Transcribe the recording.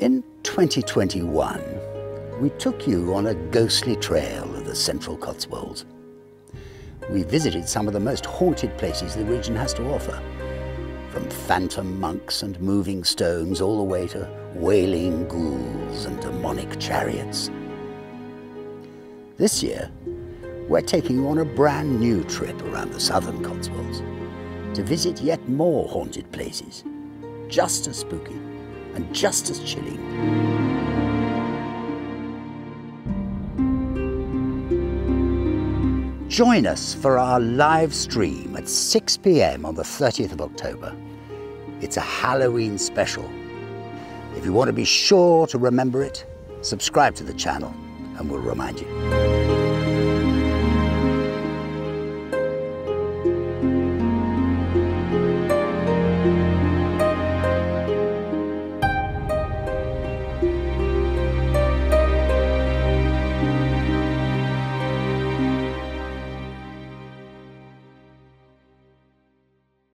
In 2021, we took you on a ghostly trail of the Central Cotswolds. We visited some of the most haunted places the region has to offer, from phantom monks and moving stones all the way to wailing ghouls and demonic chariots. This year, we're taking you on a brand new trip around the southern Cotswolds to visit yet more haunted places, just as spooky and just as chilly. Join us for our live stream at 6 pm on the 30th of October. It's a Halloween special. If you want to be sure to remember it, subscribe to the channel and we'll remind you.